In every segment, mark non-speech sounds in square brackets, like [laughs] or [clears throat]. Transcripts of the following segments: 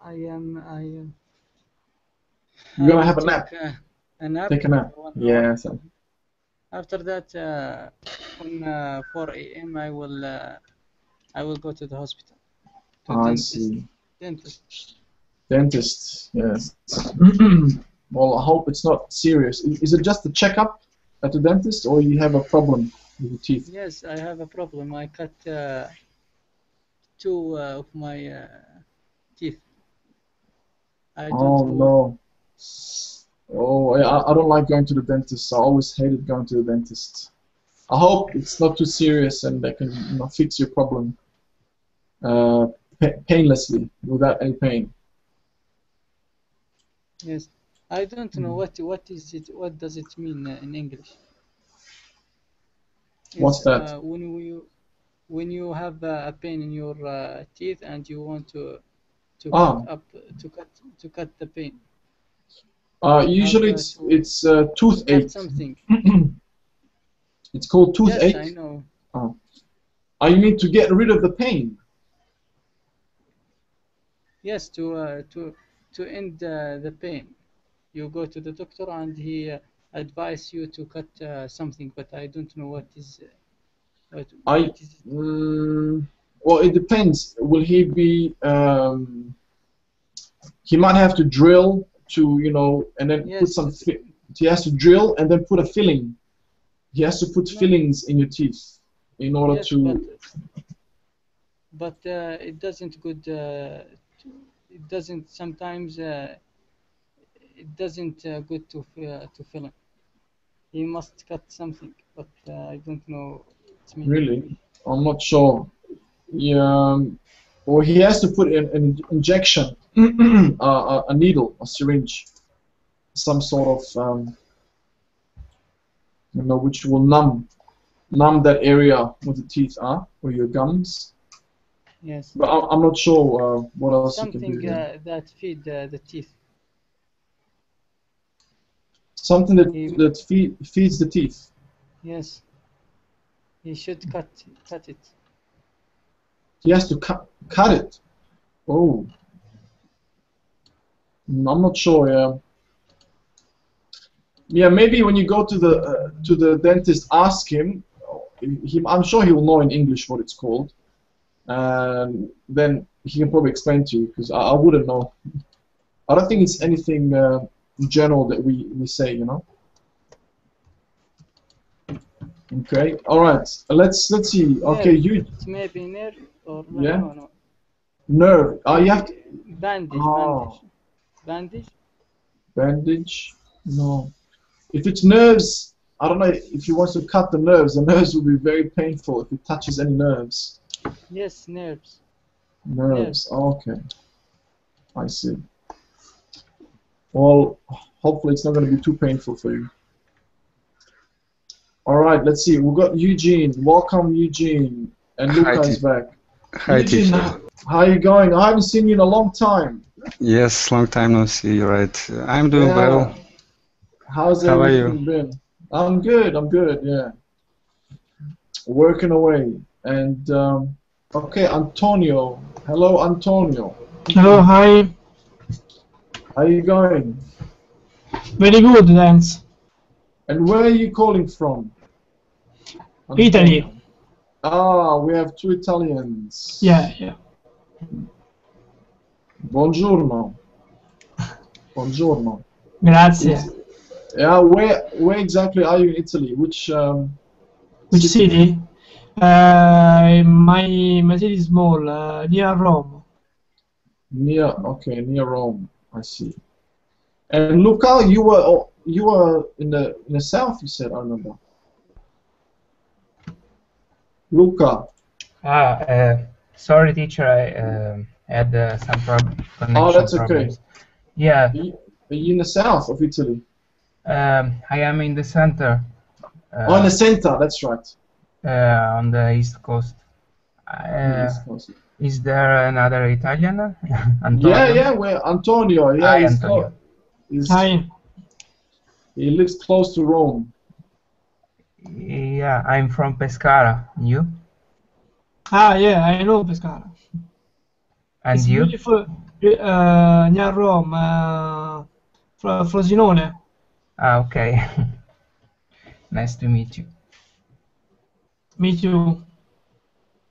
I am. I. am- You're gonna have a nap. take, uh, a nap. Take a nap. Yeah. So. After that, uh, on uh, 4 a.m., I will. Uh, I will go to the hospital. To I dentist. see. Dentist. Dentist. Yes. [clears throat] well, I hope it's not serious. Is it just a checkup at the dentist, or you have a problem with your teeth? Yes, I have a problem. I cut uh, two uh, of my uh, teeth. I don't Oh know. no. Oh, I, I don't like going to the dentist. I always hated going to the dentist. I hope it's not too serious and they can you know, fix your problem uh, pa- painlessly without any pain. Yes, I don't know Mm. what what is it. What does it mean uh, in English? What's that? Uh, when you when you have uh, a pain in your uh, teeth and you want to to Ah. cut up to cut to cut the pain. Uh, usually uh, it's to- it's uh, toothache. something. [clears throat] it's called Yes, toothache. I know. Oh, you mean to get rid of the pain? Yes, to uh, to to end uh, the pain, you go to the doctor and he uh, advise you to cut uh, something, but I don't know what is. Uh, what, I- what is? Mm, well, it depends. Will he be? Um, he might have to drill to, you know, and then put some. He has to drill and then put a filling. He has to put No. fillings in your teeth in order Yes, to. but, but uh, it doesn't good. Uh, to, it doesn't sometimes. Uh, it doesn't uh, good to uh, to film. He must cut something, but uh, I don't know. Really, I'm not sure. Yeah, um, or he has to put in an injection, [clears throat] uh, a, a needle, a syringe, some sort of, um, you know, which will numb, numb that area where the teeth are, or your gums. Yes. But I'm not sure uh, what else you can Something do. there. uh, that feed uh, the teeth. Something that he- that feed, feeds the teeth. Yes. He should cut cut it. He has to cut cut it. Oh. Mm, I'm not sure. Yeah. Yeah, maybe when you go to the uh, to the dentist, ask him. He, I'm sure he will know in English what it's called. And then he can probably explain to you because I, I wouldn't know. I don't think it's anything uh, general that we, we say, you know. Okay. All right. Let's let's see. Okay, you It may be nerve or no, Yeah. no, no. nerve. Oh, you have to bandage, Oh. bandage, bandage. bandage. No. If it's nerves, I don't know if he wants to cut the nerves. The nerves will be very painful if it touches any nerves. Yes, nerves. Nerves. Okay. I see. Well, hopefully it's not going to be too painful for you. All right. Let's see. We've got Eugene. Welcome, Eugene. And Hi, Luca is back. Hi, Eugene, teacher. how how are you going? I haven't seen you in a long time. Yes, long time no see. You're right. I'm doing Yeah. well. How's How are you? everything been? I'm good. I'm good. Yeah. Working away. And um, okay, Antonio. Hello, Antonio. Hello, hi. How are you going? Very good, thanks. And where are you calling from? Italy. Ah, we have two Italians. Yeah, yeah. Buongiorno. Buongiorno. Grazie. Yeah, where where exactly are you in Italy? Which um, Which city? Uh, my my city is small, uh, near Rome. Near, okay, near Rome. I see. And Luca, you were oh, you were in the in the south. You said I remember. Luca. Ah, uh, sorry, teacher. I um had uh, some prob- connection Oh, that's okay. Yeah, Are you, are you in the south of Italy? um, I am in the center, oh, in uh, the center. That's right. uh, on the east coast. On the Uh, east coast. is there another Italian? [laughs] Antonio? Yeah, yeah. Where Antonio? Yeah, Hi, he's, Antonio. clo- he's Hi. he lives close to Rome. Yeah, I'm from Pescara. You? Ah, yeah, I know Pescara. And it's you? beautiful uh, near Rome, uh, Fro- Frosinone. Ah, okay. [laughs] nice to meet you. Me too.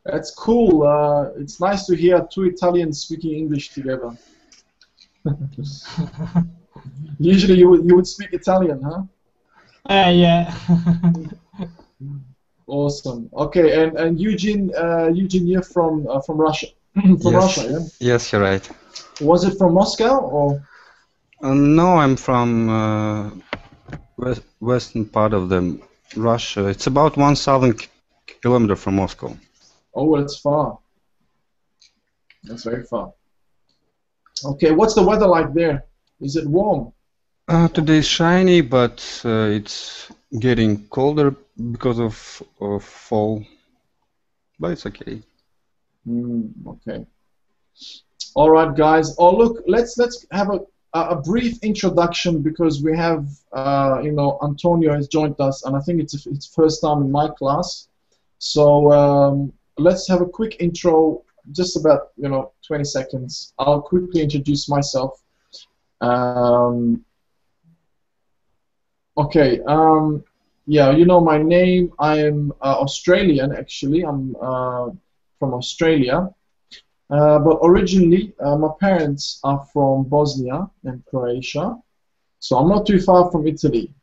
That's cool. Uh, it's nice to hear two Italians speaking English together. [laughs] Usually you would, you would speak Italian, huh? Eh, yeah. [laughs] Awesome. Okay, and and Eugene, uh, Eugene, you're from uh, from Russia. [clears throat] from Yes. Russia, yeah. Yes, you're right. Was it from Moscow or? Uh, no, I'm from uh, west, western part of the Russia. It's about 1,000 k- kilometer from Moscow. Oh, well, it's far. That's very far. Okay, what's the weather like there? Is it warm? Uh, today shiny, but uh, it's getting colder because of, of fall. But it's okay. Mm, okay. All right, guys. Oh, look. Let's let's have a a a brief introduction because we have uh, you know Antonio has joined us, and I think it's it's first time in my class. So um, let's have a quick intro, just about you know 20 seconds. I'll quickly introduce myself. Um, okay. Um, yeah, you know my name. I'm uh, Australian actually. I'm uh, from Australia. Uh, but originally, uh, my parents are from Bosnia and Croatia, so I'm not too far from Italy.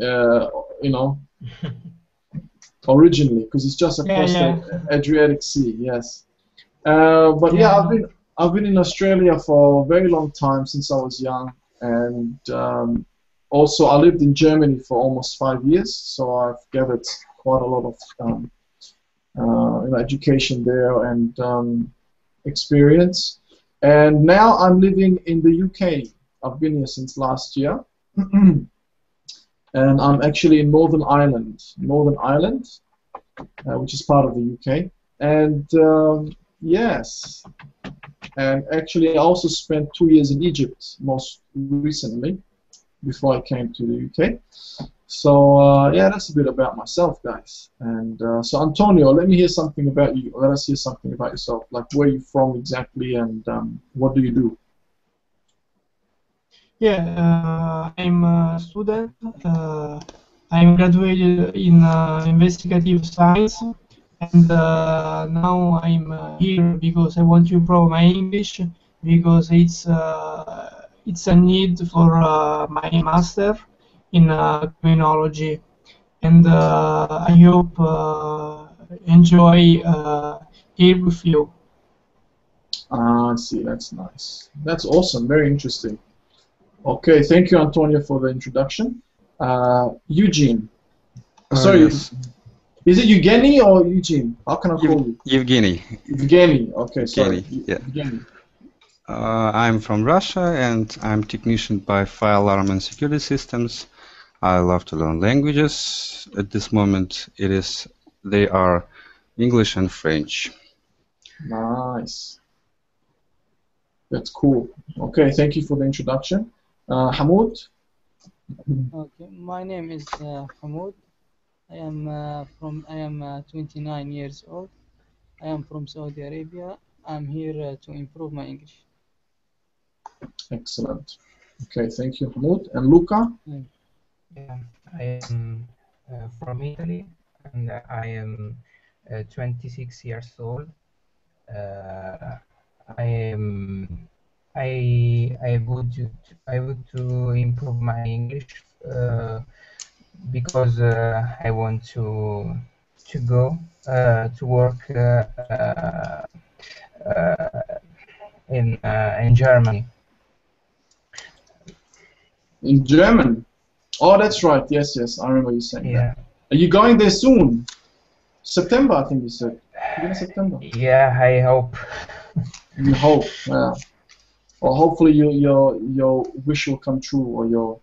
Uh, you know, [laughs] originally, because it's just Yeah, across yeah. the Adriatic Sea. Yes. Uh, but yeah, Yeah. I've been I've been in Australia for a very long time since I was young, and um, also I lived in Germany for almost five years, so I've gathered quite a lot of um, uh, education there and um, experience. And now I'm living in the UK. I've been here since last year. [clears throat] and I'm actually in Northern Ireland, Northern Ireland, uh, which is part of the UK. And um, yes, and actually I also spent two years in Egypt most recently before I came to the UK. So uh, yeah, that's a bit about myself, guys. And uh, so Antonio, let me hear something about you. Let us hear something about yourself, like where you from exactly, and um, what do you do? Yeah, uh, I'm a student. Uh, I'm graduated in uh, investigative science, and uh, now I'm here because I want to improve my English because it's it's a need for uh, my master in uh, criminology, and uh, I hope uh, enjoy uh, here with you. Ah, I see. That's nice. That's awesome. Very interesting. Okay, thank you, Antonio, for the introduction. Uh, Eugene. Uh, Sorry, yes. is it Eugenie or Eugene? How can I call you? Evgeny. Evgeny. Okay, sorry. Evgeny, yeah. Evgeny. Uh, I'm from Russia and I'm technician by fire alarm and security systems. I love to learn languages. At this moment, it is they are English and French. Nice. That's cool. Okay, thank you for the introduction. Uh, Hamoud? Okay, my name is uh, Hamoud. I am uh, from I am uh, 29 years old. I am from Saudi Arabia. I'm here uh, to improve my English. Excellent. Okay, thank you, Hamoud. And Luca? Yeah, I am uh, from Italy and I am uh, 26 years old. Uh, I am I I would I would to improve my English uh, because uh, I want to to go uh, to work in in Germany. In German? Oh, that's right. Yes, yes. I remember you saying that. Yeah. Are you going there soon? September, I think you said. Beginning September. Yeah, I hope. [laughs] You hope, yeah. Or hopefully your your your wish will come true, or your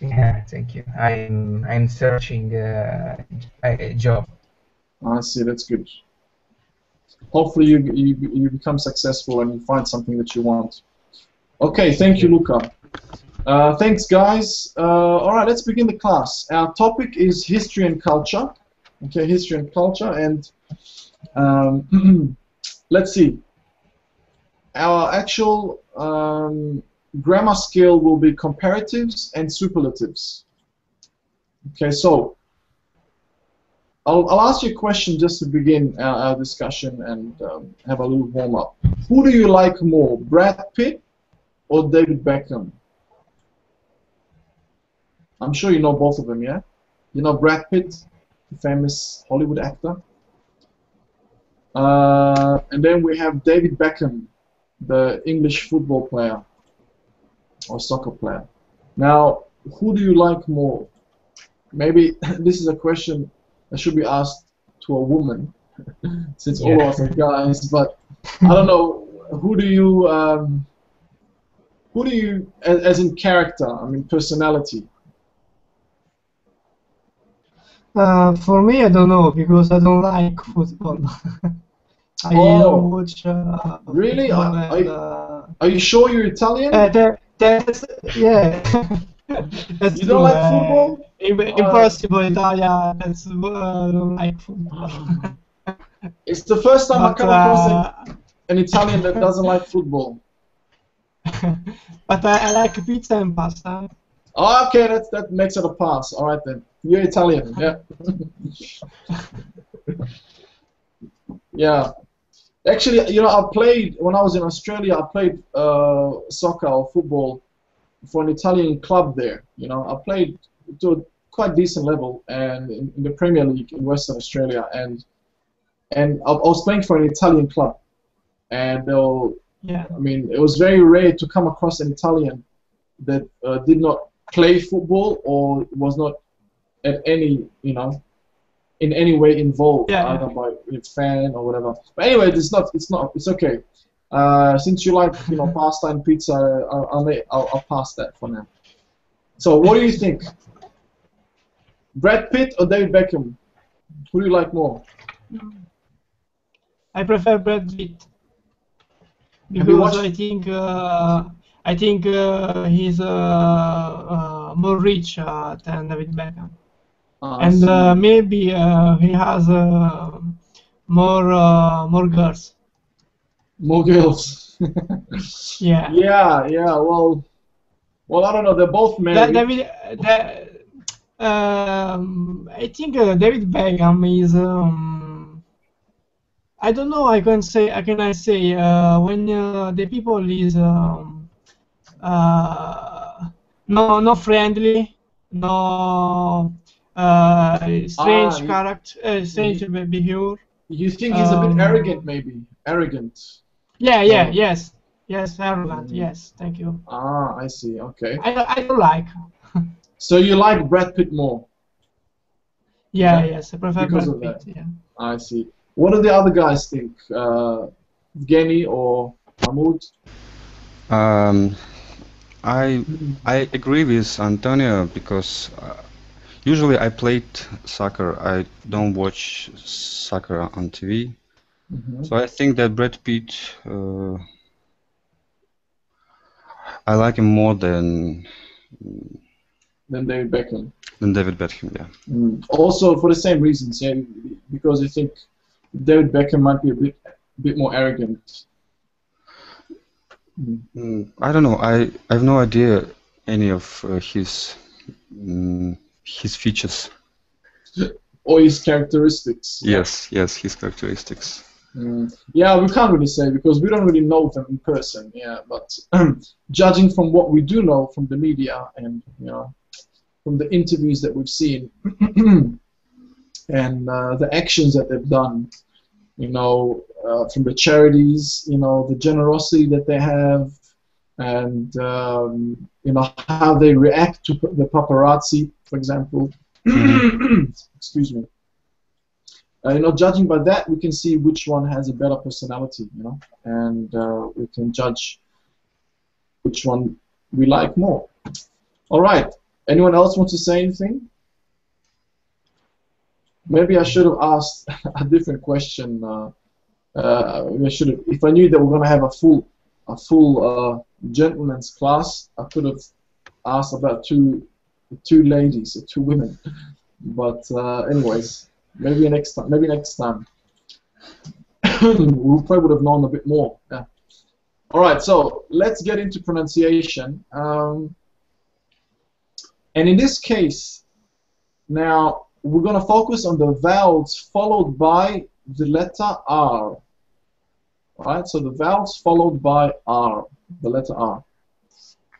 Yeah, thank you. I'm I'm searching uh, a a job. I see. That's good. Hopefully you, you you become successful and you find something that you want. Okay, thank you, Luca. Uh, thanks, guys. Uh, all right, let's begin the class. Our topic is history and culture. Okay, history and culture, and um, [clears throat] let's see. our actual um, grammar skill will be comparatives and superlatives. Okay, so I'll, I'll ask you a question just to begin our, our discussion and um, have a little warm up. Who do you like more, Brad Pitt or David Beckham? I'm sure you know both of them, yeah? You know Brad Pitt, the famous Hollywood actor. Uh, and then we have David Beckham, the English football player or soccer player. Now, who do you like more? Maybe [laughs] this is a question that should be asked to a woman, [laughs] since all of us are guys. But I don't know. Who do you? Um, who do you, as, as in character? I mean, personality. Uh, for me, I don't know because I don't like football. [laughs] I Oh. don't watch. Uh, Really? and, uh, Are you sure you're Italian? uh, that, that's yeah. [laughs] that's You don't like football? Uh, impossible Italia. That's I don't like football. [laughs] it's the first time I but come across an, an Italian that doesn't like football. but I, I like pizza and pasta. Oh, okay, that that makes it a pass. All right then, you're Italian, yeah. [laughs] yeah. Actually, you know, I played when I was in Australia. I played uh, soccer or football for an Italian club there. You know, I played to a quite decent level and in, in the Premier League in Western Australia, and and I, I was playing for an Italian club, and they'll Yeah. I mean, it was very rare to come across an Italian that uh, did not play football or was not at any, you know, in any way involved, Yeah, either by a fan or whatever. But anyway, it's not, it's not, it's okay. Uh, since you like, you know, [laughs] pasta and pizza, I'll, I'll, I'll, I'll pass that for now. So, what do you think? Brad Pitt or David Beckham? Who do you like more? I prefer Brad Pitt because I think uh, I think uh, he's uh, uh, more rich uh, than David Beckham, Ah, and uh, maybe uh, he has uh, more uh, more girls. more girls. [laughs] Yeah. Yeah, yeah. Well, well, I don't know. They're both married. David, da- um, I think uh, David Beckham is. Um, I don't know. I can say. I can I say uh, when uh, the people is um, uh, no no friendly, no strange Ah, character, uh, strange behavior. You think he's a bit Um, arrogant, maybe? Arrogant. Yeah, yeah, Oh. yes, yes, arrogant. Mm. Yes, thank you. Ah, I see. Okay. I I don't like. [laughs] So you like Brad Pitt more? Yeah, Yeah, yes, I prefer because Brad of that. Pitt. Yeah. I see. What do the other guys think? Uh, Evgeny or Mahmoud? Um, I I agree with Antonio because uh, usually I played soccer. I don't watch soccer on TV. Mhm. So I think that Brad Pitt, uh, I like him more than Then David Beckham. than David Beckham. Yeah. Mm. Also for the same reasons, yeah, because I think David Beckham might be a bit, bit more arrogant. Mm. Mm, I don't know. I I have no idea any of uh, his mm, his features. Or his characteristics. Yes, yes, his characteristics. Mm. Yeah, we can't really say because we don't really know them in person. Yeah, but [clears throat] judging from what we do know from the media and you know from the interviews that we've seen [clears throat] and uh, the actions that they've done, you know, uh, from the charities, you know, the generosity that they have, and um, you know how they react to the paparazzi, for example. [clears throat] Excuse me. Uh, you know, judging by that, we can see which one has a better personality, you know, and uh, we can judge which one we like more. All right. Anyone else want to say anything? Maybe I should have asked [laughs] a different question. Uh, uh, I should have, if I knew that we're going to have a full, a full uh, gentleman's class, I could have asked about two, two ladies, two women. But uh, anyways, maybe next time. Maybe next time. [coughs] we probably would have known a bit more. Yeah. All right, so let's get into pronunciation. Um, and in this case, now we're going to focus on the vowels followed by the letter R. All right, so the vowels followed by R, the letter R.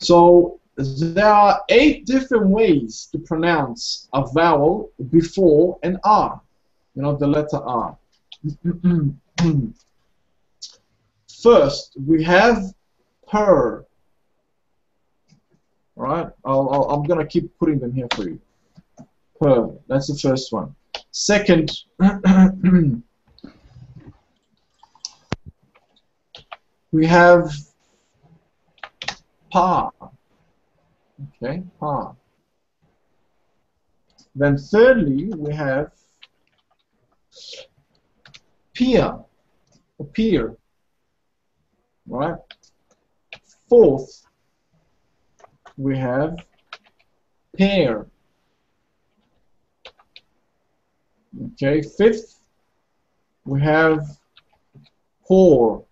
So there are eight different ways to pronounce a vowel before an R, you know, the letter R. [clears throat] First, we have per. All right, I'll, I'll, I'm gonna keep putting them here for you. Per, that's the first one. Second, [clears throat] we have pa. Okay, pa. Then thirdly, we have or peer. Right? Fourth, we have pair. Okay, fifth, we have whore.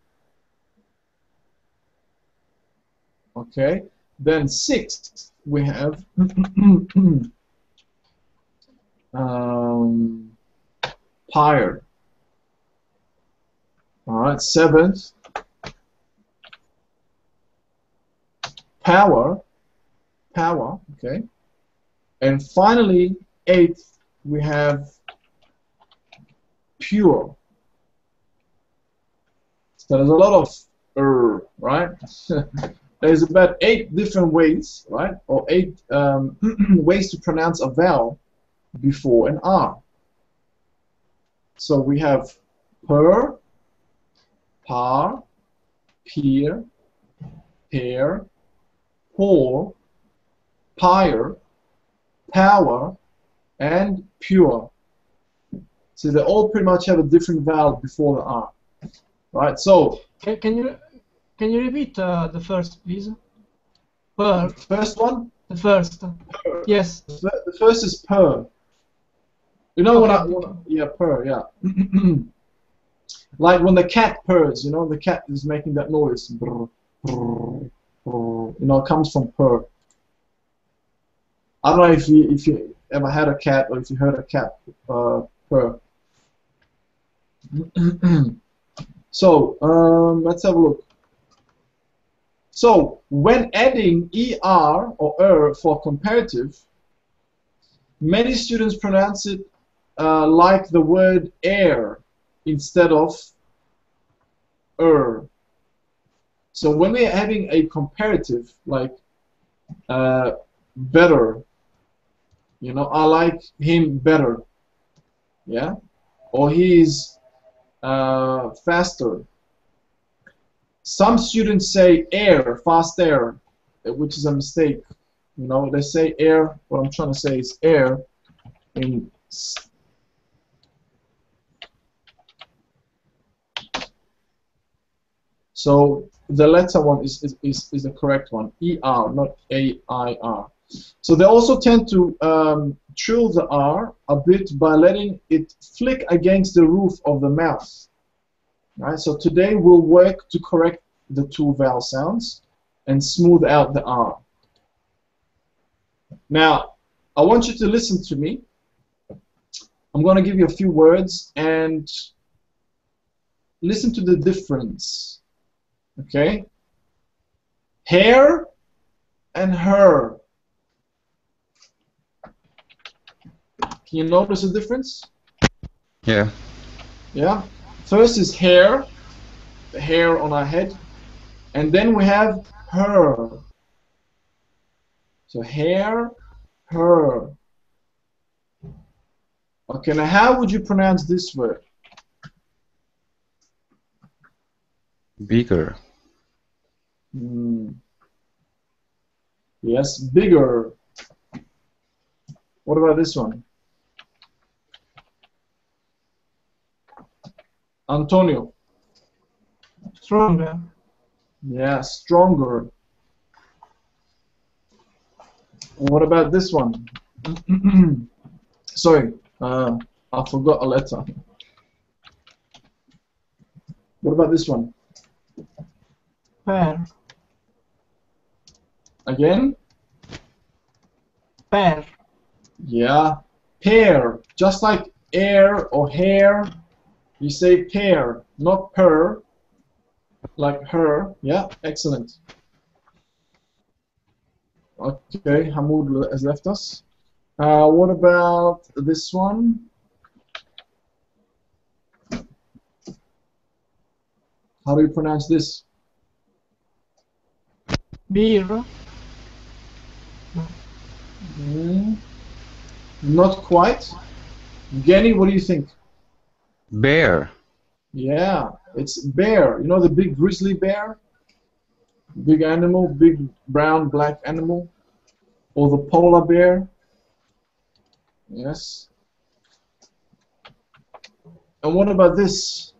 Okay, then sixth, we have [clears throat] um, pyre. All right, seventh, power, power, okay. And finally, eighth, we have pure. So there's a lot of er, right? [laughs] there's about eight different ways, right? Or eight um, [clears throat] ways to pronounce a vowel before an R. So we have per, par, peer, pair, whore, pyre, power, and pure. So they all pretty much have a different vowel before the R. Right, so Can, can you can you repeat uh, the first, please? Per, first one, the first. Yes. the first is per. You know what I Okay. what, yeah, per, yeah. [clears throat] like when the cat purrs, you know, the cat is making that noise. Brr, brr, brr. You know, it comes from purr. I don't know if you if you ever had a cat or if you heard a cat uh, purr. [clears throat] so um, let's have a look. So when adding er or er for comparative, many students pronounce it uh, like the word air instead of er. So when we're having a comparative, like uh, better, you know, I like him better, yeah, or he's uh, faster. Some students say air, fast air, which is a mistake. You know, they say air. What I'm trying to say is air in So the letter one is, is, is, is the correct one, ER, not A-I-R. So they also tend to um, trill the R a bit by letting it flick against the roof of the mouth. Right? So today we'll work to correct the two vowel sounds and smooth out the R. Now, I want you to listen to me. I'm going to give you a few words and listen to the difference. Okay? Hair and her. Can you notice the difference? Yeah. Yeah. First is hair, the hair on our head, and then we have her. So hair, her. Okay, now how would you pronounce this word? Bigger. Hmm. Yes, bigger. What about this one? Antonio. Stronger. Yeah, stronger. What about this one? [clears throat] Sorry, uh, I forgot a letter. What about this one? Pair. Again? Pair. Yeah. pair. Just like air or hair, you say pair, not per, like her. Yeah, excellent. Okay, Hamoud has left us. Uh, what about this one? How do you pronounce this? Beer. Hmm, not quite. Genny, what do you think? Bear. Yeah, it's bear. You know the big grizzly bear? Big animal, big brown, black animal? Or the polar bear? Yes. And what about this?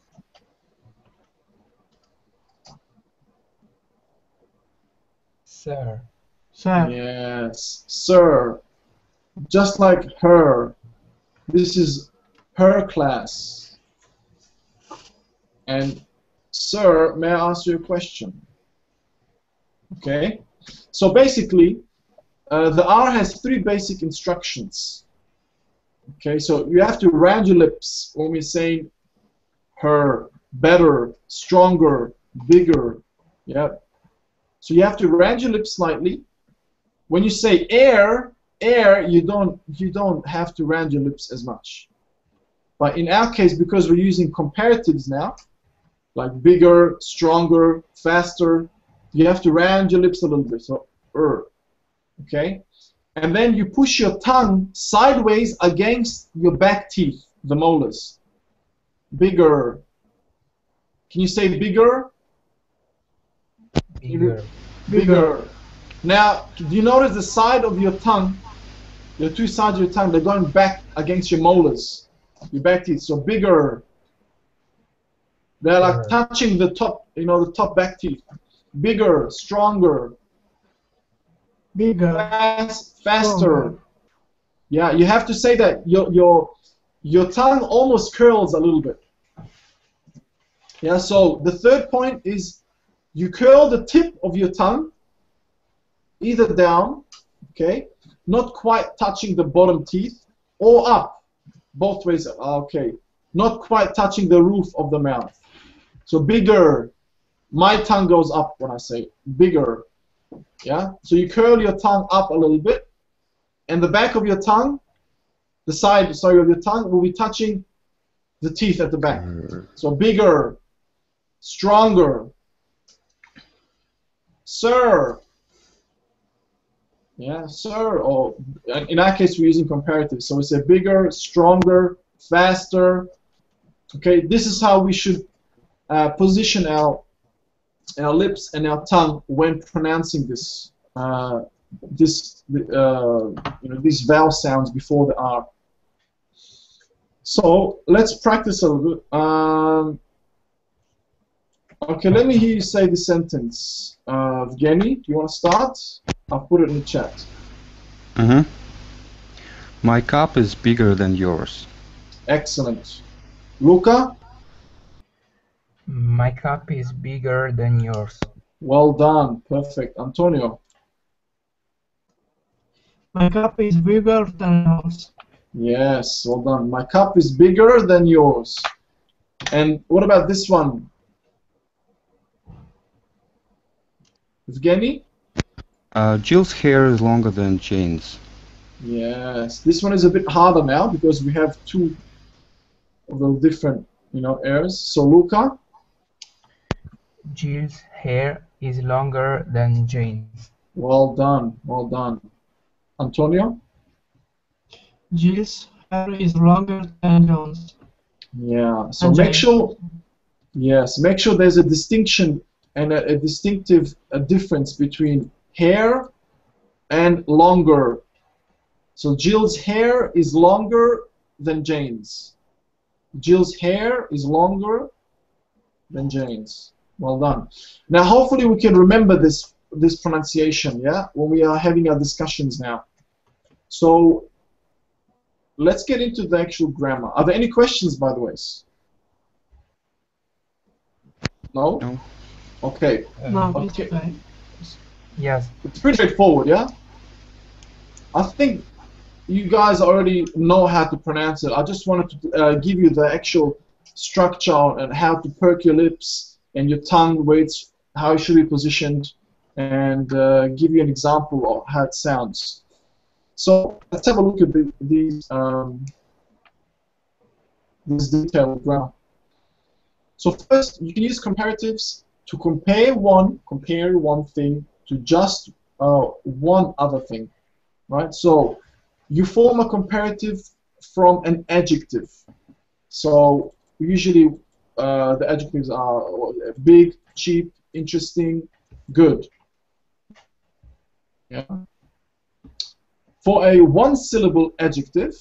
Sir. Sir. Yes, sir. Just like her. This is her class. And sir, may I ask you a question? Okay. So basically, uh, the R has three basic instructions. Okay, so you have to round your lips when we're saying her, better, stronger, bigger. Yeah. So you have to round your lips slightly. When you say air, air, you don't you don't have to round your lips as much. But in our case, because we're using comparatives now, like bigger, stronger, faster, you have to round your lips a little bit. So er, okay, and then you push your tongue sideways against your back teeth, the molars. Bigger. Can you say bigger? Bigger. Bigger. Now, do you notice the side of your tongue, your two sides of your tongue, they're going back against your molars, your back teeth. So bigger. They're like touching the top, you know, the top back teeth. Bigger, stronger, Bigger. fast, faster. Stronger. Yeah, you have to say that your your your tongue almost curls a little bit. Yeah, so the third point is you curl the tip of your tongue either down, okay, not quite touching the bottom teeth, or up, both ways. Ah, okay, not quite touching the roof of the mouth. So bigger. My tongue goes up when I say bigger. Yeah. So you curl your tongue up a little bit, and the back of your tongue, the side, sorry, of your tongue will be touching the teeth at the back. Mm. So bigger, stronger. Sir. Yeah, sir. Or in our case, we're using comparative. So we say bigger, stronger, faster. Okay, this is how we should uh, position our our lips and our tongue when pronouncing this uh, this uh, you know these vowel sounds before the R. So let's practice a little bit. Um, okay, let me hear you say the sentence. Uh, Evgeny, do you want to start? I'll put it in the chat. hmm My cup is bigger than yours. Excellent. Luca, My cup is bigger than yours. well done. Perfect. Antonio, My cup is bigger than yours. yes, well done. My cup is bigger than yours. And what about this one? Evgeny? Uh, Jill's hair is longer than Jane's. Yes, this one is a bit harder now because we have two of the different, you know, airs. So Luca, Jill's hair is longer than Jane's. well done, well done. Antonio, Jill's hair is longer than John's. yeah. So And make Jane. sure, yes, make sure there's a distinction and a, a distinctive a difference between hair and longer. So Jill's hair is longer than Jane's. Jill's hair is longer than Jane's. Well done. Now, hopefully, we can remember this this pronunciation, yeah, when we are having our discussions now. So, let's get into the actual grammar. Are there any questions, by the way? No. No. Okay, No, okay. it's. Yes. it's pretty straightforward, yeah? I think you guys already know how to pronounce it. I just wanted to uh, give you the actual structure and how to perk your lips and your tongue, where it's, how it should be positioned, and uh, give you an example of how it sounds. So let's have a look at the, these um, this detailed. So first, you can use comparatives to compare one, compare one thing to just uh, one other thing, right? So you form a comparative from an adjective. So usually uh, the adjectives are uh, big, cheap, interesting, good. Yeah. For a one-syllable adjective,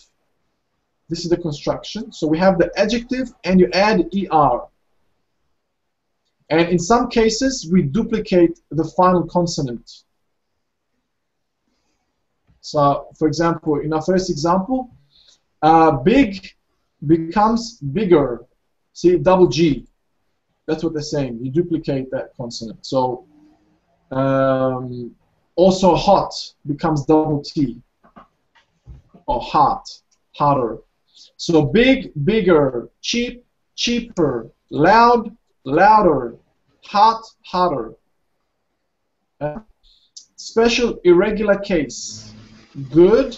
this is the construction. So we have the adjective and you add er. And in some cases, we duplicate the final consonant. So, for example, in our first example, uh, big becomes bigger. See, double G. That's what they're saying. You duplicate that consonant. So, um, also hot becomes double T. Or hot, hotter. So big, bigger, cheap, cheaper, loud, louder, hot, hotter. Uh, special irregular case. Good,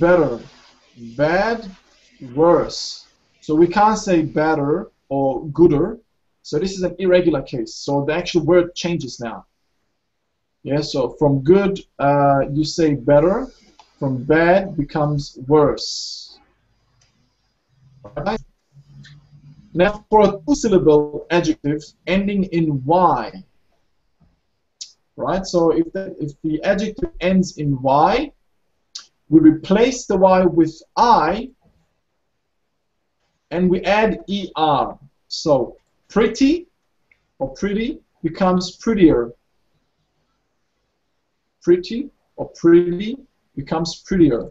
better, bad, worse. So we can't say better or gooder. So this is an irregular case. So the actual word changes now. Yeah, so from good, uh, you say better. From bad becomes worse. Alright? Now for a two-syllable adjective ending in y. Right, so if the, if the adjective ends in y, we replace the y with i and we add er. So pretty or pretty becomes prettier. Pretty or pretty becomes prettier.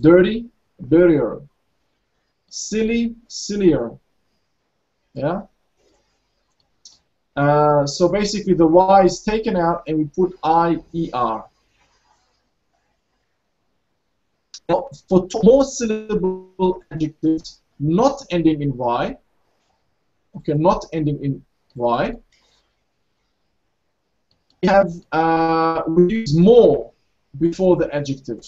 Dirty, dirtier. Silly, sillier. Yeah. Uh, so basically, the y is taken out, and we put i e r. For more syllable adjectives not ending in y, okay, not ending in y, we have uh, we use more before the adjective.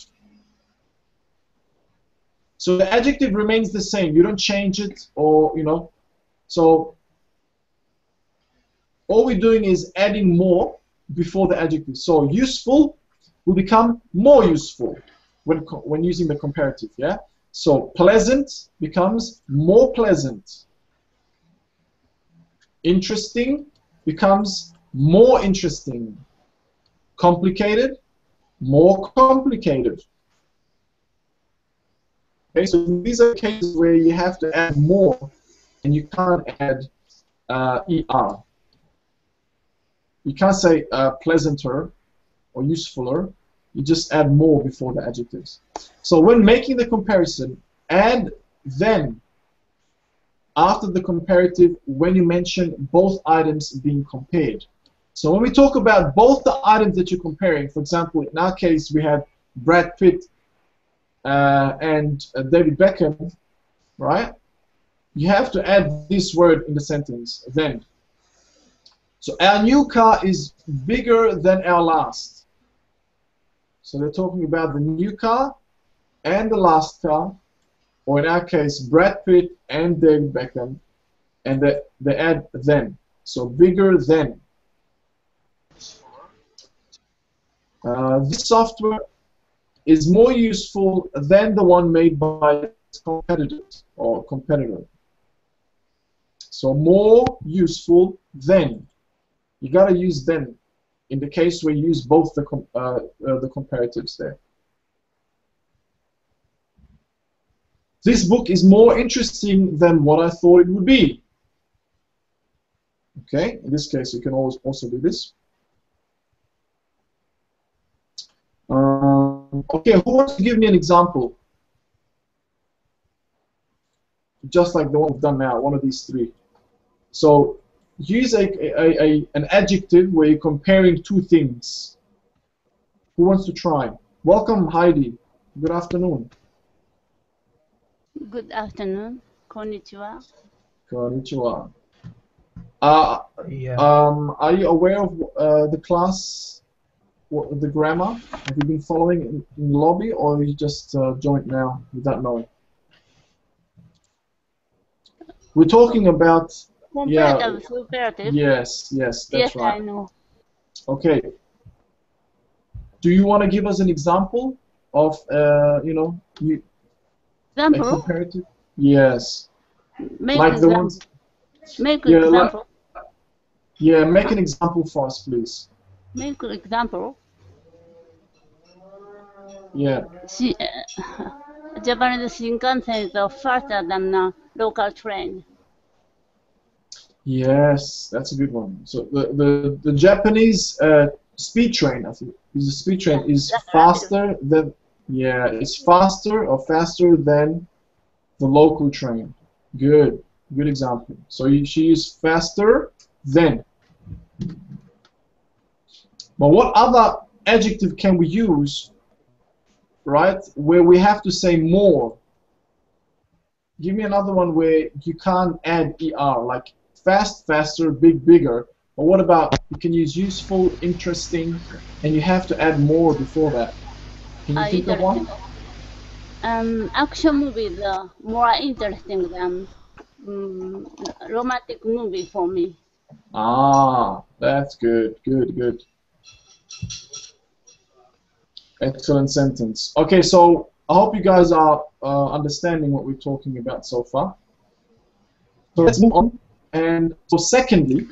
So the adjective remains the same. You don't change it, or you know. So all we're doing is adding more before the adjective. So useful will become more useful when when using the comparative. Yeah. So pleasant becomes more pleasant. Interesting becomes more interesting. Complicated, more complicated. Okay, so these are cases where you have to add more and you can't add uh, ER. You can't say uh, pleasanter or usefuler. You just add more before the adjectives. So when making the comparison, add then after the comparative when you mention both items being compared. So when we talk about both the items that you're comparing, for example, in our case we have Brad Pitt uh, and uh, David Beckham, right? You have to add this word in the sentence, then. So our new car is bigger than our last. So they're talking about the new car and the last car, or in our case, Brad Pitt and David Beckham, and they, they add them. So bigger than. Uh, this software is more useful than the one made by competitors or competitor. So more useful than. You gotta use then in the case you use both the com uh, uh, the comparatives there. This book is more interesting than what I thought it would be. Okay, in this case you can always also do this. Um, okay, who wants to give me an example? Just like the one we've done now, one of these three. So use a, a, a, an adjective where you're comparing two things. Who wants to try? Welcome, Heidi. Good afternoon. Good afternoon. Konnichiwa. Konnichiwa. Uh, Yeah. um, are you aware of uh, the class, what, the grammar? Have you been following in, in the lobby, or you just uh, joined now without knowing? We're talking about Comparative, superlative. yes, yes, that's yes, right. I know. Okay. Do you want to give us an example of, uh, you know, you, a Example. comparative? Yes. Make like the example. ones. Make Yeah, like- example. Yeah, make an example for us, please. Make an example. Yeah. She, uh, [laughs] Japanese Shinkansen is faster than uh, local train. Yes, that's a good one. So the the, the Japanese uh, speed train, I think, is the speed train is faster than yeah, it's faster or faster than the local train. Good, good example. So you, she is faster than. But what other adjective can we use, right? Where we have to say more. Give me another one where you can't add er, like fast, faster, big, bigger. But what about you can use useful, interesting, and you have to add more before that? Can you Uh, think of one? Um, action movie is uh, more interesting than um, romantic movie for me. Ah, that's good, good, good. Excellent sentence. Okay, so I hope you guys are uh, understanding what we're talking about so far. So let's move on. And so, secondly,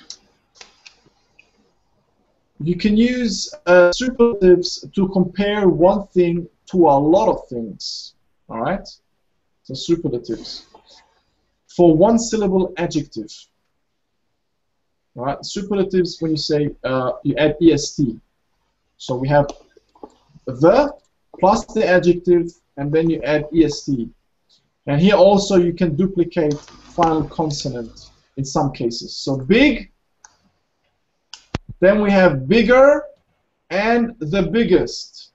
you can use uh, superlatives to compare one thing to a lot of things. All right? So, superlatives. For one syllable adjective. All right? Superlatives, when you say uh, you add est. So, we have the plus the adjective, and then you add est. And here also you can duplicate final consonant in some cases. So big, then we have bigger, and the biggest.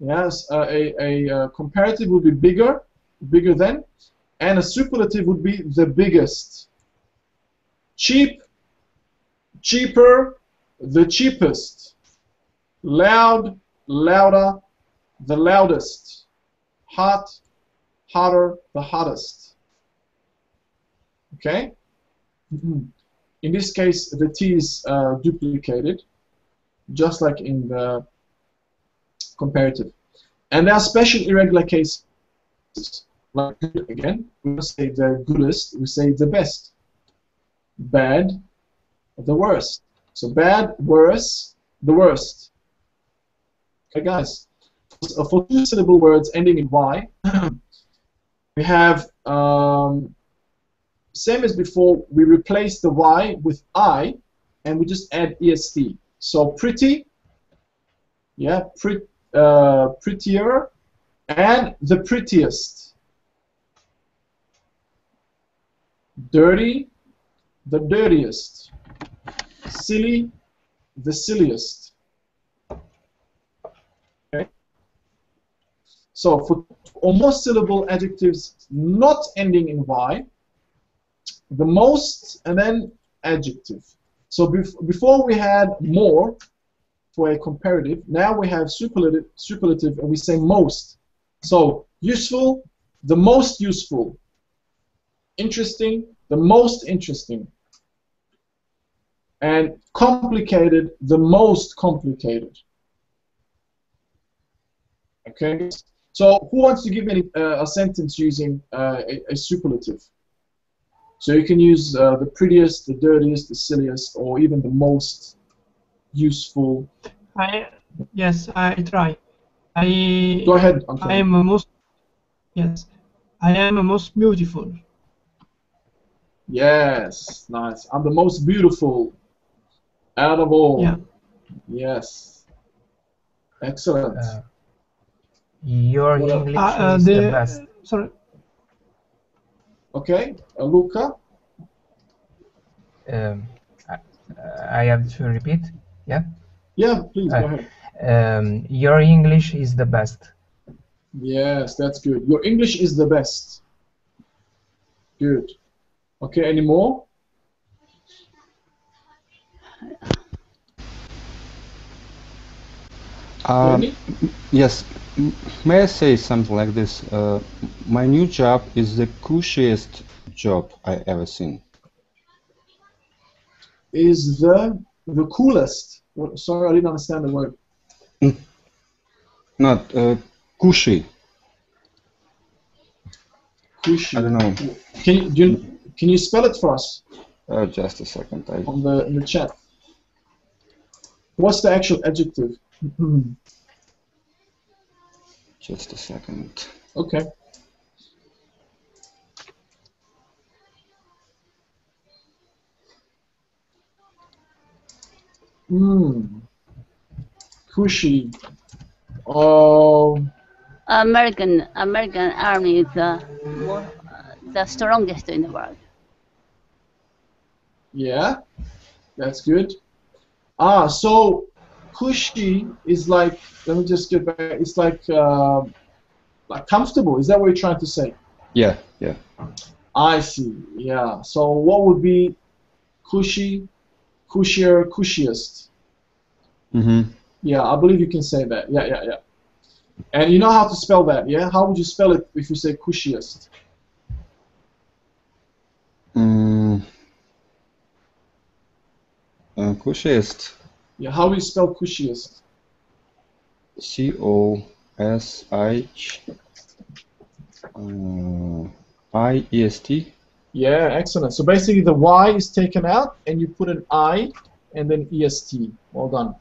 Yes, uh, a, a, uh comparative would be bigger, bigger than, and a superlative would be the biggest. Cheap, cheaper, the cheapest. Loud, louder, the loudest. Hot, hotter, the hottest. Okay? In this case, the T is uh, duplicated, just like in the comparative. And there are special irregular cases. Like again, we say the goodest, we say the best. Bad, the worst. So bad, worse, the worst. Okay, guys. For two syllable words ending in Y, [clears throat] we have um, same as before. We replace the Y with I, and we just add est. So pretty, yeah, pre uh, prettier, and the prettiest. Dirty, the dirtiest. Silly, the silliest. Okay. So for almost syllable adjectives not ending in y, the most and then adjective. So bef before we had more for a comparative, now we have superlative, superlative and we say most. So useful, the most useful. Interesting, the most interesting. And complicated, the most complicated. Okay, so who wants to give me uh, a sentence using uh, a, a superlative? So you can use uh, the prettiest, the dirtiest, the silliest, or even the most useful. I yes, I try. I Go ahead, Antonio. I am a most yes, I am a most beautiful. Yes, nice. I'm the most beautiful out of all. Yeah. Yes. Excellent. Uh, your What English Uh, uh, is the, the best. sorry. Okay, uh, Luca. um, I, I have to repeat. Yeah. Yeah, please go Uh, ahead. Um, your English is the best. Yes, that's good. Your English is the best. Good. Okay, any more? Um, yes, m- may I say something like this? Uh, my new job is the cushiest job I ever seen. Is the the coolest? Sorry, I didn't understand the word. Not uh, cushy. Cushy. I don't know. Can you, do you can you spell it for us Uh, just a second. I on the in the chat? What's the actual adjective? [clears throat] just a second. okay. Hmm. Cushy. Oh, American American army is the more, uh, the strongest in the world. yeah. That's good. Ah, so cushy is like. Let me just get back. It's like uh, like comfortable. Is that what you're trying to say? Yeah, yeah. I see. Yeah. So what would be cushy, cushier, cushiest? Mm-hmm. Yeah, I believe you can say that. Yeah, yeah, yeah. And you know how to spell that, yeah? How would you spell it if you say cushiest? Mm. Uh, cushiest. Yeah, how do you spell cushiest? C O S I H uh, I E S T. Yeah, excellent. So basically the Y is taken out and you put an I and then EST. Well done.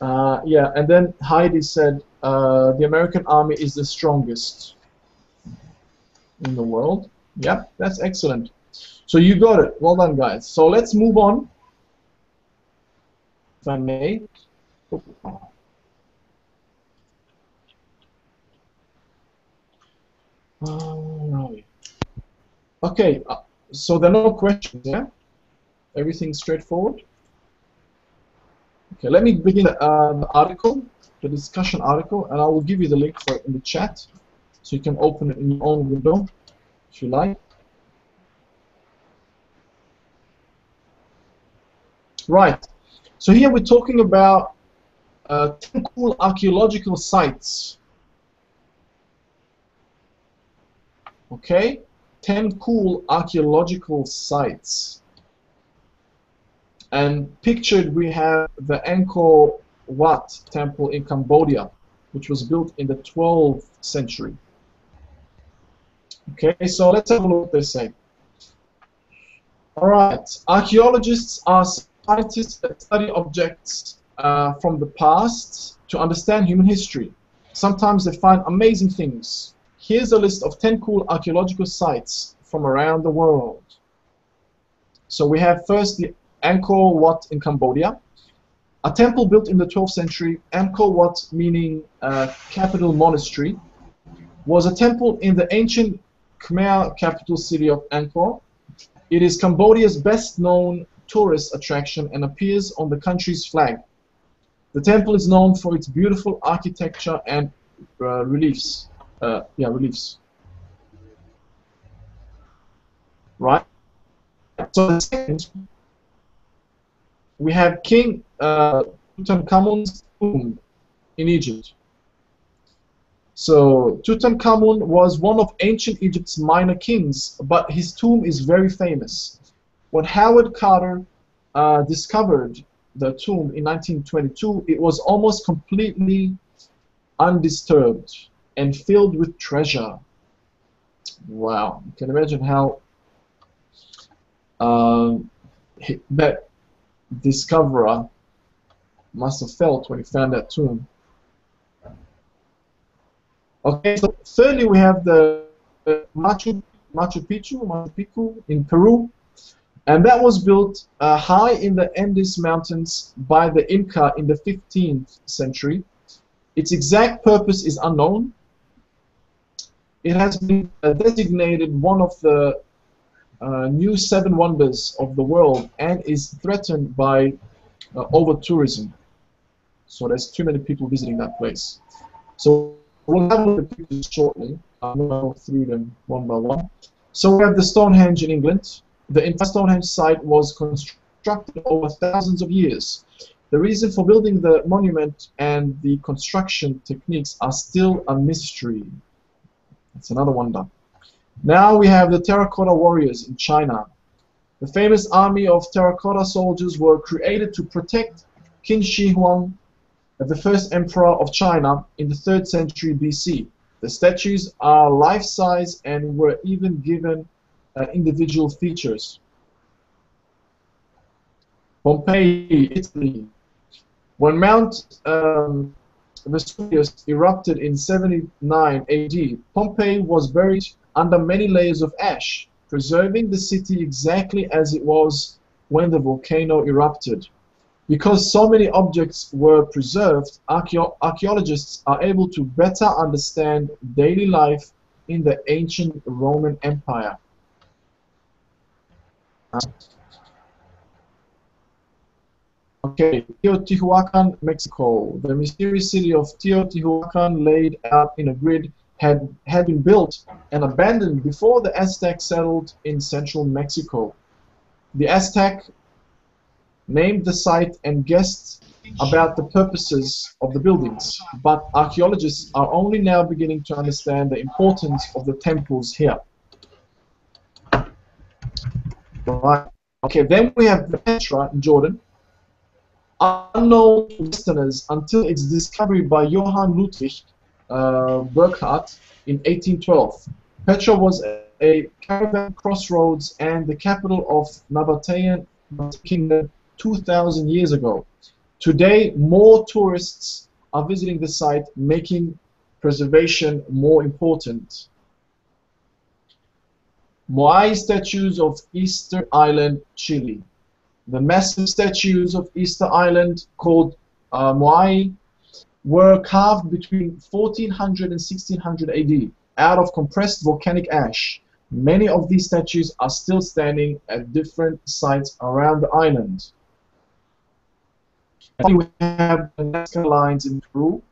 Uh, yeah, and then Heidi said uh, the American Army is the strongest in the world. Yep, that's excellent. So you got it. Well done, guys. So let's move on. If I may. Alright. Okay, uh, so there are no questions, yeah? Everything's straightforward? Okay, let me begin uh, the article, the discussion article, and I will give you the link for it in the chat, so you can open it in your own window, if you like. Right, so here we're talking about uh, 10 cool archaeological sites. Okay, 10 cool archaeological sites. And pictured we have the Angkor Wat temple in Cambodia, which was built in the 12th century. Okay, so let's have a look what they say. Alright, archaeologists are scientists that study objects uh, from the past to understand human history. Sometimes they find amazing things. Here's a list of 10 cool archaeological sites from around the world. So we have first the Angkor Wat in Cambodia. A temple built in the 12th century, Angkor Wat meaning uh, capital monastery, was a temple in the ancient Khmer capital city of Angkor. It is Cambodia's best known tourist attraction and appears on the country's flag. The temple is known for its beautiful architecture and uh, reliefs. Uh, yeah, reliefs. Right? So we have King uh, Tutankhamun's tomb in Egypt. So Tutankhamun was one of ancient Egypt's minor kings, but his tomb is very famous. When Howard Carter uh, discovered the tomb in 1922, it was almost completely undisturbed and filled with treasure. Wow, you can imagine how uh, that discoverer must have felt when he found that tomb. Okay, so thirdly we have the uh, Machu Machu Picchu, Machu Picchu in Peru, and that was built uh, high in the Andes Mountains by the Inca in the 15th century. Its exact purpose is unknown. It has been uh, designated one of the uh, new seven wonders of the world and is threatened by uh, over tourism. So there's too many people visiting that place. So we'll have a look at the pictures shortly. To go through them one by one. So we have the Stonehenge in England. The entire Stonehenge site was constructed over thousands of years. The reason for building the monument and the construction techniques are still a mystery. That's another wonder. Now we have the terracotta warriors in China. The famous army of terracotta soldiers were created to protect Qin Shi Huang, the first emperor of China in the 3rd century BC. The statues are life-size and were even given individual features. Pompeii, Italy. When Mount um, Vesuvius erupted in 79 AD, Pompeii was buried under many layers of ash, preserving the city exactly as it was when the volcano erupted. Because so many objects were preserved, archaeologists are able to better understand daily life in the ancient Roman Empire. Okay, Teotihuacan, Mexico. The mysterious city of Teotihuacan, laid out in a grid, had, had been built and abandoned before the Aztecs settled in central Mexico. The Aztec named the site and guessed about the purposes of the buildings, but archaeologists are only now beginning to understand the importance of the temples here. Right. Okay, then we have Petra in Jordan, unknown to Westerners until its discovery by Johann Ludwig uh, Burckhardt in 1812. Petra was a, a caravan crossroads and the capital of Nabatean kingdom 2,000 years ago. Today, more tourists are visiting the site, making preservation more important. Moai statues of Easter Island, Chile. The massive statues of Easter Island, called uh, Moai, were carved between 1400 and 1600 AD out of compressed volcanic ash. Many of these statues are still standing at different sites around the island. We have the Nazca lines in Peru.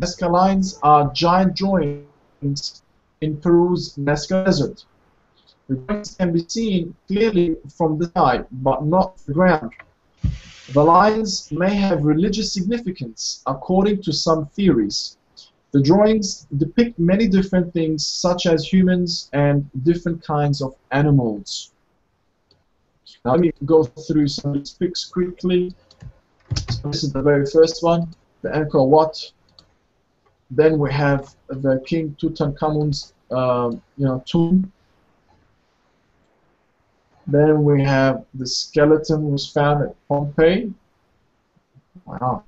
Nazca lines are giant drawings in Peru's Nazca Desert. The drawings can be seen clearly from the sky, but not the ground. The lines may have religious significance, according to some theories. The drawings depict many different things, such as humans and different kinds of animals. Now let me go through some of these pics quickly. So this is the very first one, the Angkor Wat. Then we have the King Tutankhamun's, uh, you know, tomb. Then we have the skeleton was found at Pompeii. Wow.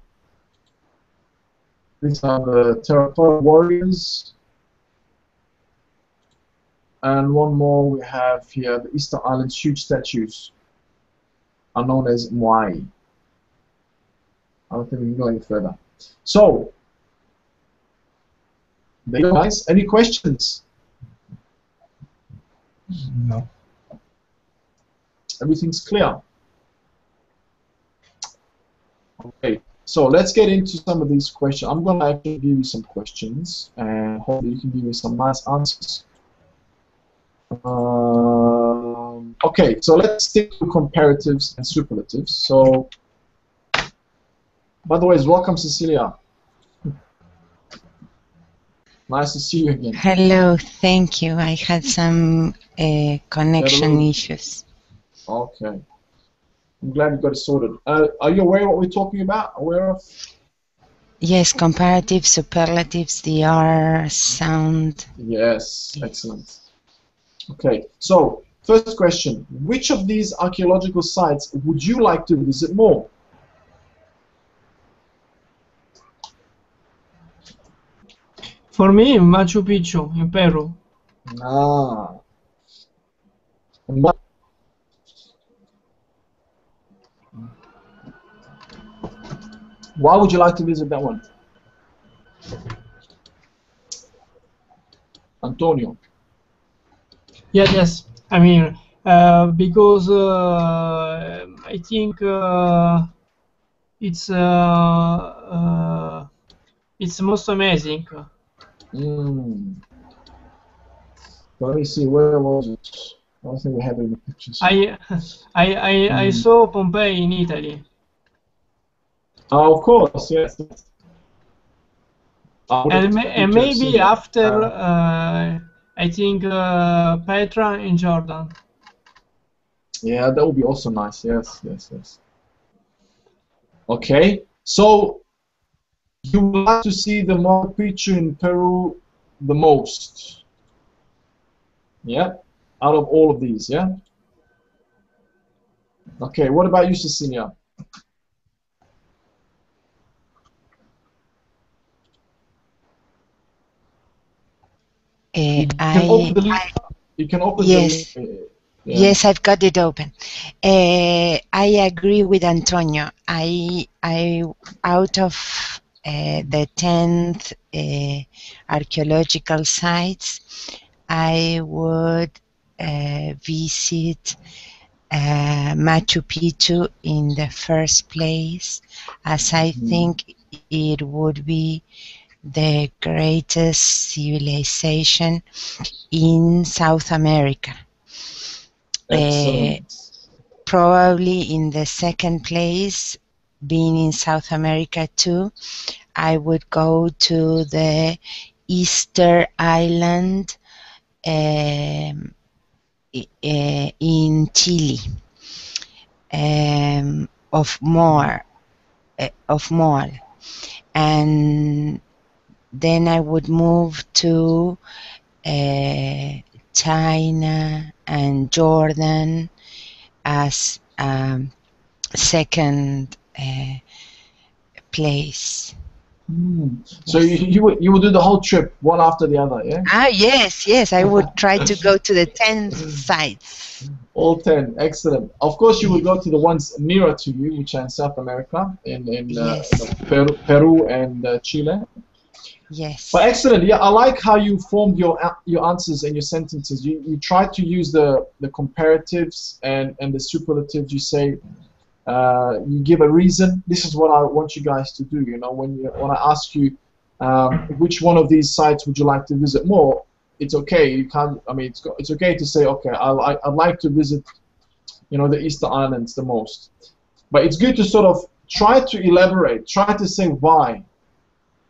These are the terracotta warriors. And one more we have here, the Easter Island's huge statues are known as Moai. I don't think we can go any further. So, there you guys. Any questions? No. Everything's clear. Okay, so let's get into some of these questions. I'm going to actually give you some questions, and hopefully you can give me some nice answers. Um, okay, so let's stick to comparatives and superlatives. So, by the way, welcome Cecilia. [laughs] Nice to see you again. Hello, thank you. I had some uh, connection Hello. issues. Okay. I'm glad you got it sorted. Uh, are you aware of what we're talking about? Aware of? Yes, comparative, superlatives, they are sound. Yes, excellent. Okay, so first question. Which of these archaeological sites would you like to visit more? For me, Machu Picchu in Peru. Ah. And what- Why would you like to visit that one? Antonio. Yes, yes. I mean, uh, because uh, I think uh, it's uh, uh, it's most amazing. Mm. Let me see, where was it? I don't think we have any pictures. I [laughs] I I, I Mm. saw Pompeii in Italy. Oh, of course, yes. yes. I would and, ma- and maybe after Uh, uh, I think uh, Petra in Jordan. Yeah, that would be also nice. Yes, yes, yes. Okay, so you would like to see the Machu Picchu in Peru the most? Yeah, out of all of these, yeah. Okay, what about you, Cecilia? You can open the I. You can open Yes. the link. uh, yeah. Yes, I've got it open. Uh, I agree with Antonio. I, I, out of uh, the tenth uh, archaeological sites, I would uh, visit uh, Machu Picchu in the first place, as I Mhm. think it would be the greatest civilization in South America. Excellent. probably in the second place, being in South America too, I would go to the Easter Island um, eh, in Chile um, of more uh, of more, and then I would move to uh, China and Jordan as um, second uh, place. Hmm. So you, you would you would do the whole trip one after the other, yeah? Ah, yes, yes, I would try to go to the 10 [laughs] sites. All ten, excellent. Of course, you will go to the ones nearer to you, which are in South America, in in uh, Yes. Peru, Peru and uh, Chile. Yes. But excellent, yeah. I like how you formed your your answers and your sentences. You you try to use the the comparatives and and the superlatives. You say. Uh, you give a reason. This is what I want you guys to do. You know, when you when I ask you um, which one of these sites would you like to visit more, it's okay. You can't. I mean, it's it's okay to say okay. I I- I'd like to visit, you know, the Easter Islands the most. But it's good to sort of try to elaborate. Try to say why.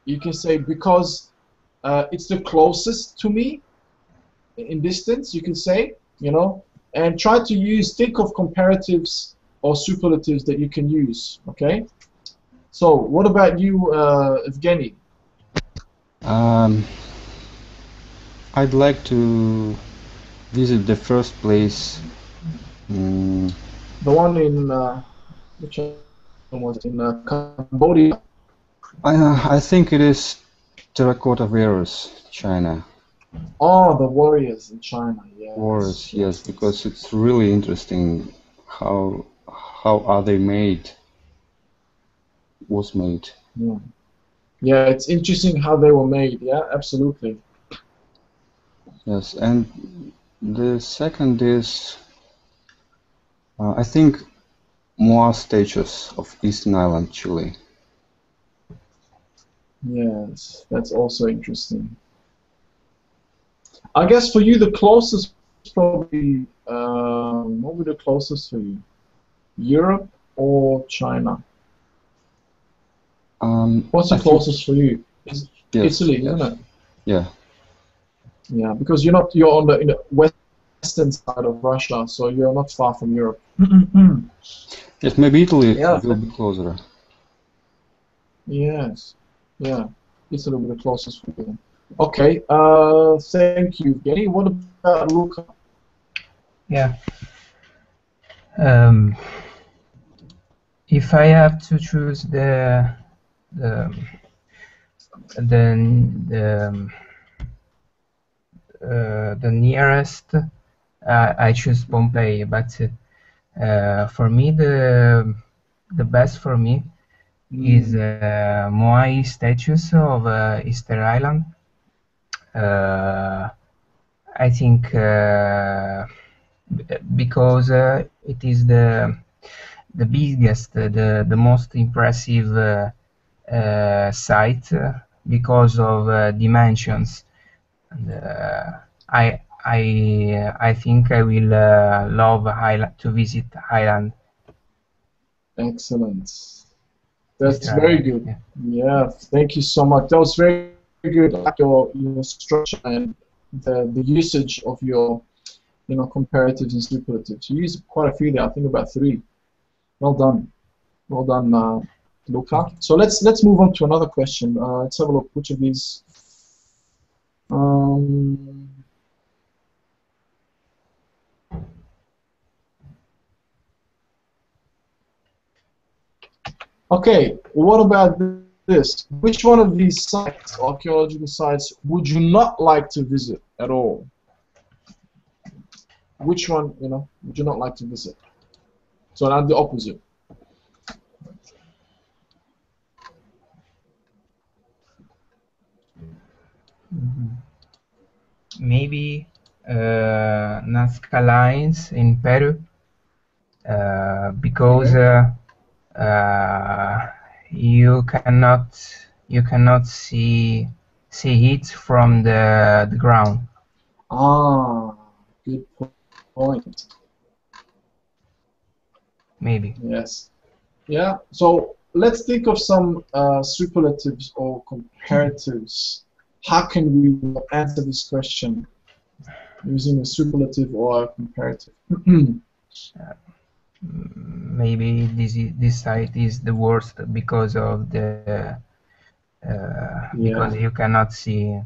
You can say because uh, it's the closest to me in distance. You can say, you know, and try to use think of comparatives or superlatives that you can use. Okay. So what about you, uh, Evgeny? Um, I'd like to visit the first place. Mm, The one in uh, which one was it? in uh, Cambodia? I, uh, I think it is Terracotta Warriors, China. Oh, the warriors in China. Yes. Warriors, yes, because it's really interesting how how are they made? Was made. Yeah. yeah, it's interesting how they were made. Yeah, absolutely. Yes, and the second is uh, I think Moa statues of Eastern Island, Chile. Yes, that's also interesting. I guess for you, the closest probably, um, what would be the closest for you? Europe or China? Um, What's the I closest for you? Is yes, Italy, yes. isn't it? Yeah. Yeah, because you're not you're on the in the western side of Russia, so you're not far from Europe. Yes, maybe Italy Yeah. will be closer. Yes, yeah, Italy will be the closest for you. Okay, uh, thank you, Evgeny. What about Luca? Yeah. Um, if I have to choose the the the the, uh, the nearest, uh, I choose Pompeii. But uh, for me, the the best for me is uh, Moai statues of uh, Easter Island. Uh, I think uh, because uh, it is the the biggest, uh, the the most impressive uh, uh, site because of uh, dimensions. And, uh, I I I think I will uh, love Highland to visit Highland. Excellent. That's Mr. very good. yeah. Yeah, thank you so much. That was very good. Your your structure and the the usage of your you know comparatives and superlatives. You used quite a few there. I think about three. Well done. Well done, uh, Luca. So let's let's move on to another question. Uh, let's have a look. Which of these? Um, Okay, what about this? Which one of these sites, archaeological sites, would you not like to visit at all? Which one, you know, would you not like to visit? So now the opposite. Maybe uh, Nazca Lines in Peru uh, because uh, uh, you cannot you cannot see see it from the, the ground. Ah, good point. Maybe. Yes. Yeah. So let's think of some uh, superlatives or comparatives. How can we answer this question using a superlative or a comparative? [clears throat] maybe this i- this site is the worst because of the uh, because you cannot see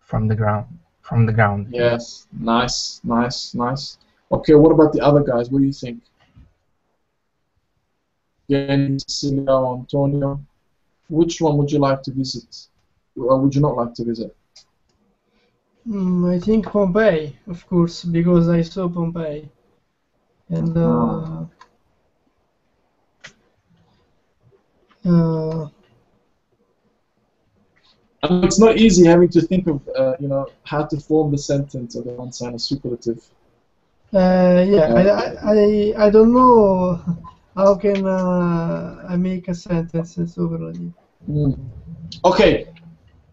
from the ground from the ground. yes. Nice. Nice. Nice. Okay. What about the other guys? What do you think? Again, Antonio. Which one would you like to visit? Or would you not like to visit? Mm, I think Pompeii, of course, because I saw Pompeii. And uh, uh, it's not easy having to think of, uh, you know, how to form the sentence of the one sign of superlative. uh, yeah, I, I, I, I don't know how can uh, I make a sentence in superlative. Hmm. Okay,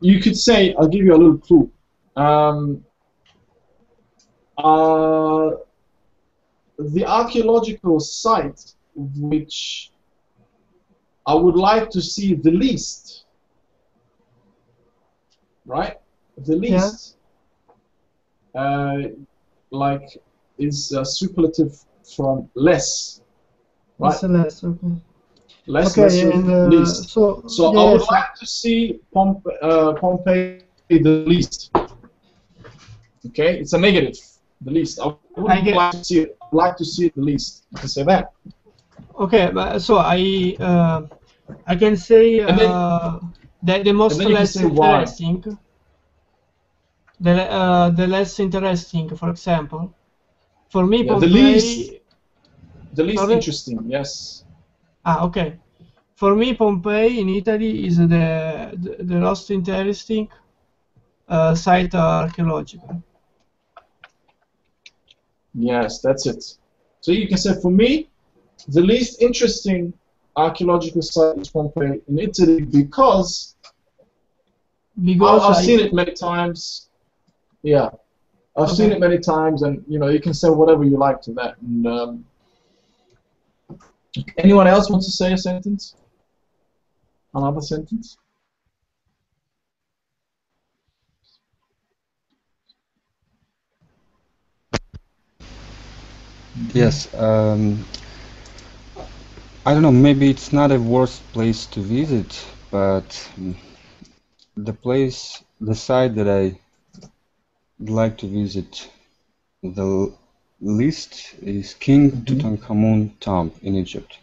you could say, I'll give you a little clue. Um, uh, the archaeological site which I would like to see the least, right? The least, uh, like, is a superlative from less, right? It's less, okay. Less, okay, lesser, and uh, least. so, So yeah, I would so- like to see Pomp uh, Pompeii the least. Okay, it's a negative, the least. I would like to see it. Like to see the least. I can say that. Okay, so I uh, I can say then- uh, that the most and then you can less why. interesting, the uh, the less interesting, for example, for me, Yeah, the Pompeii. least. The least Sorry? interesting, yes. Ah, okay. For me, Pompeii in Italy is the the, the most interesting uh, site archaeological. Yes, that's it. So you can say for me, the least interesting archaeological site is Pompeii in Italy because Because I've, I've seen it many times. Yeah, I've seen it many times, and you know you can say whatever you like to that. And um, anyone else want to say a sentence? Another sentence? Yes. Um, I don't know. Maybe it's not a worst place to visit, but the place, the site that I like to visit the least is King Tutankhamun tomb in Egypt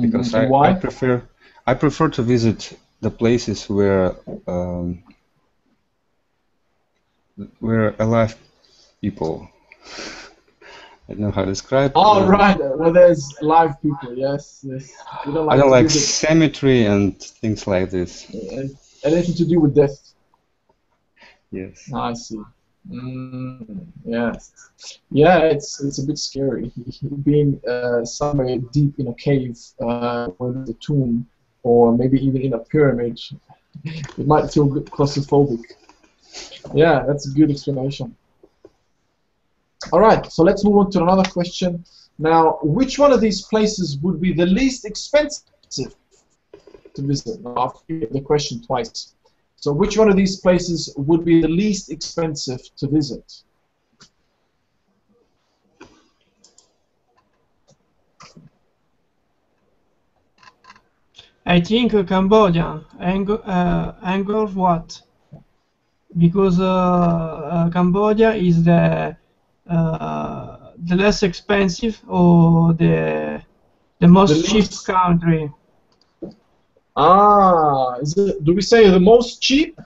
because I, Why? I prefer I prefer to visit the places where um, where alive people. I don't know how to describe. Oh uh, right, well there's live people. Yes, yes. Don't I don't like cemetery and things like this. uh, anything to do with death. Yes. I see. Mm, yes. Yeah, it's it's a bit scary. [laughs] Being uh, somewhere deep in a cave, uh, with a tomb, or maybe even in a pyramid, [laughs] it might feel claustrophobic. Yeah, that's a good explanation. All right, so let's move on to another question. Now, which one of these places would be the least expensive to visit? I've the question twice. So which one of these places would be the least expensive to visit? I think uh, Cambodia. Angkor, uh, Angkor Wat. Because uh, uh, Cambodia is the uh, the less expensive or the the most The cheap least- country. Ah, is it, do we say the most cheap?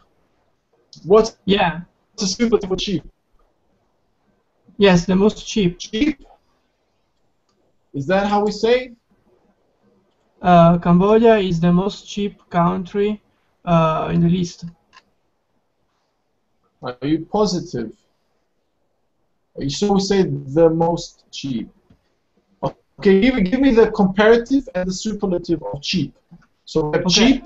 What's Yeah. the superlative for cheap? Yes, the most cheap. Cheap? Is that how we say? Uh, Cambodia is the most cheap country uh, in the list. Are you positive? Sure we say the most cheap? Okay, give, give me the comparative and the superlative of cheap. So Okay. cheap,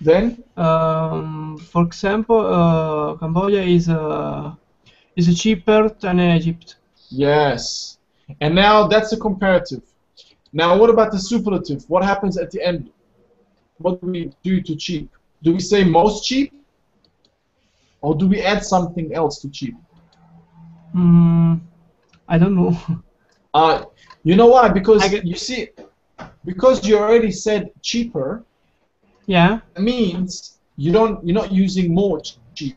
then Um, for example, uh, Cambodia is uh, is cheaper than Egypt. yes. And now that's a comparative. Now what about the superlative? What happens at the end? What do we do to cheap? Do we say most cheap? Or do we add something else to cheap? Mm, I don't know. [laughs] Uh, you know why? Because get- you see, because you already said cheaper, yeah. means you don't you're not using more ch- cheap.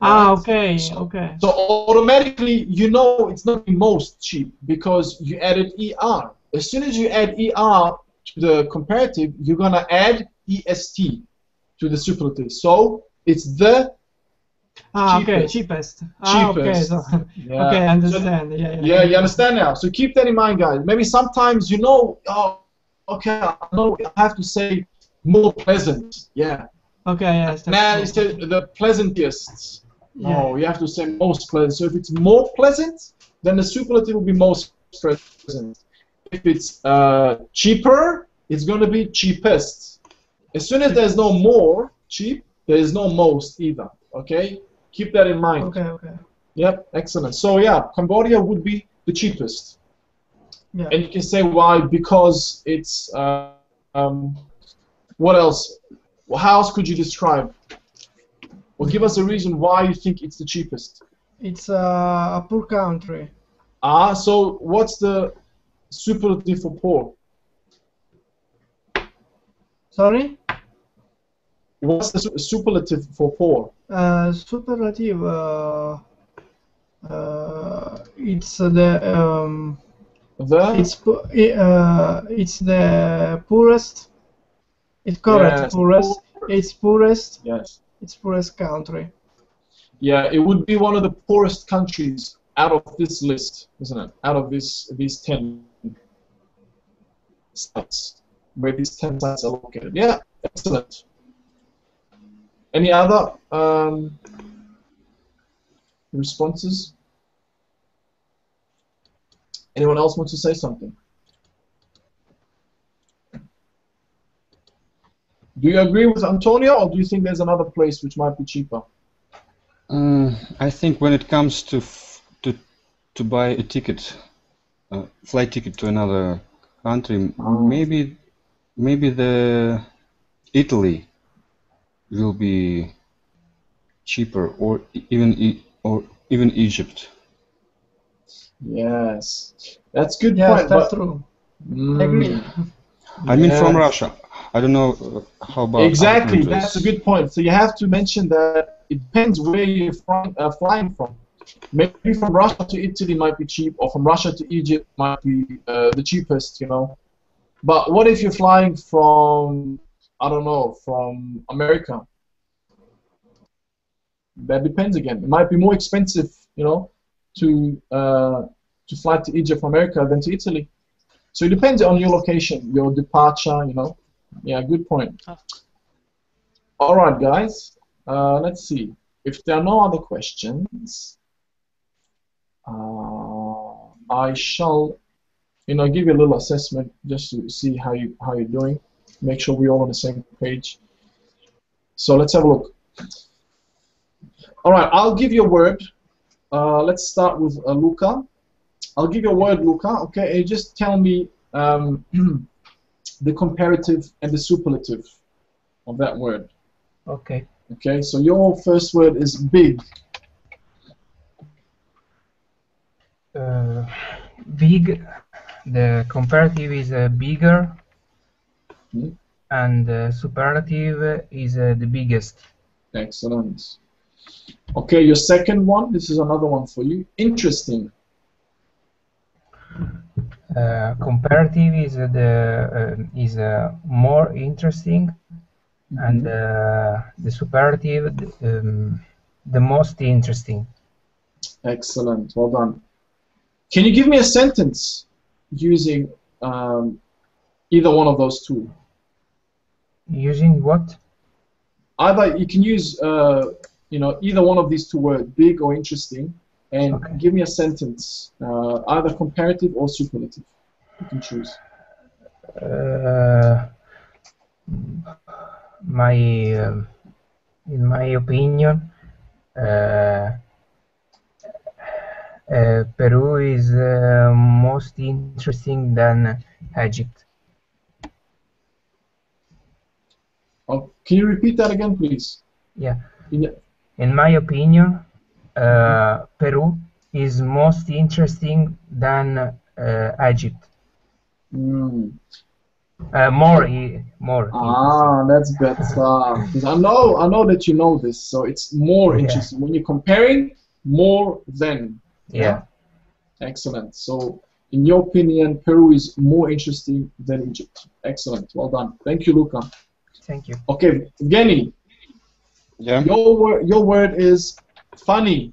Ah, right? okay, So- okay. So automatically you know it's not the most cheap because you added er. As soon as you add er to the comparative, you're gonna add est to the superlative. So it's the Ah, okay, cheapest. cheapest. Ah, okay, so, [laughs] yeah. okay, I So- understand. yeah, yeah. yeah, you understand now. So keep that in mind, guys. Maybe sometimes you know, oh, okay, I know I have to say more pleasant. Yeah. Okay, that's Now it's the, the pleasantest. Yeah. No, you have to say most pleasant. So if it's more pleasant, then the superlative will be most pleasant. If it's uh, cheaper, it's going to be cheapest. As soon as there's no more cheap, there is no most either. Okay, keep that in mind. Okay, okay. Yep, excellent. So yeah, Cambodia would be the cheapest, Yeah. and you can say why because it's. Uh, um, what else? Well, how else could you describe? Well, give us a reason why you think it's the cheapest. It's uh, a poor country. Ah, so what's the superlative for poor? Sorry? What's the superlative for poor? Uh, superlative. Uh, uh, it's the um, The it's uh, it's the poorest. It's correct. Yes, poorest. poor. It's poorest. yes, It's poorest country. yeah, it would be one of the poorest countries out of this list, isn't it? Out of this these ten sites, where these ten sites are located. Yeah, excellent. Any other um, responses? Anyone else want to say something? Do you agree with Antonio, or do you think there's another place which might be cheaper? Uh, I think when it comes to f- to to buy a ticket, a flight ticket to another country, Oh. maybe maybe the Italy will be cheaper, or even e- or even Egypt. Yes, that's good Yes, point. that's true. Mm, I agree. I mean, from. Russia. I don't know uh, how about Exactly, countries. that's a good point. So you have to mention that it depends where you're flying, uh, flying from. Maybe from Russia to Italy might be cheap, or from Russia to Egypt might be uh, the cheapest, you know. But what if you're flying from, I don't know, from America? That depends again. It might be more expensive, you know, to uh, to fly to Egypt from America than to Italy. So it depends on your location, your departure, you know. Yeah, good point. All right, guys. Uh, let's see. if there are no other questions, uh, I shall, you know, give you a little assessment just to see how you how you're doing. Make sure we're all on the same page. So let's have a look. All right, I'll give you a word. Uh, let's start with uh, Luca. I'll give you a word, Luca. Okay, and just tell me um, [clears throat] the comparative and the superlative of that word. Okay. Okay, so your first word is big. Uh, big. The comparative is uh, bigger, Hmm. and the superlative is uh, the biggest. Excellent. Okay, your second one. This is another one for you. Interesting. Uh, comparative is uh, the uh, is uh, more interesting, and uh, the superlative um, the most interesting. Excellent. Well done. Can you give me a sentence using um, either one of those two? Using what? Either you can use, uh, you know, either one of these two words, big or interesting, and Okay. give me a sentence, uh, either comparative or superlative. You can choose. Uh, my um, in my opinion, uh, uh, Peru is uh, most interesting than Egypt. Oh, can you repeat that again, please? Yeah. In- In my opinion, uh, Peru is most interesting than uh, Egypt. Mm. Uh, more, more. Ah, that's better. 'Cause I know, I know that you know this, so it's more Yeah. interesting when you're comparing more than. Yeah. Excellent. So, in your opinion, Peru is more interesting than Egypt. Excellent. Well done. Thank you, Luca. Thank you. Okay, Evgeny, Yeah. your word, your word is funny.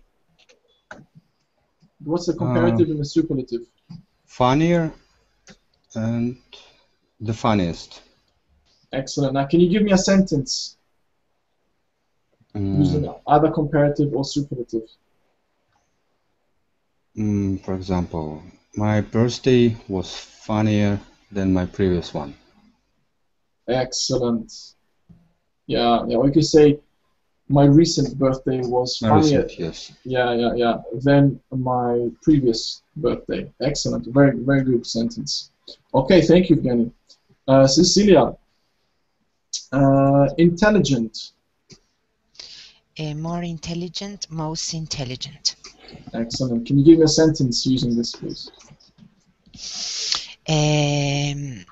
What's the comparative and the superlative? Funnier and the funniest. Excellent. Now, can you give me a sentence Mm, using either comparative or superlative? mm, for example, my birthday was funnier than my previous one. Excellent. Yeah, yeah. We could say my recent birthday was My funnier. recent, yes. Yeah, yeah, yeah. Than my previous birthday. Excellent. Very, very good sentence. Okay, thank you, Evgeny. Uh, Cecilia. Uh, intelligent. Uh, more intelligent, most intelligent. Excellent. Can you give me a sentence using this, please? Um,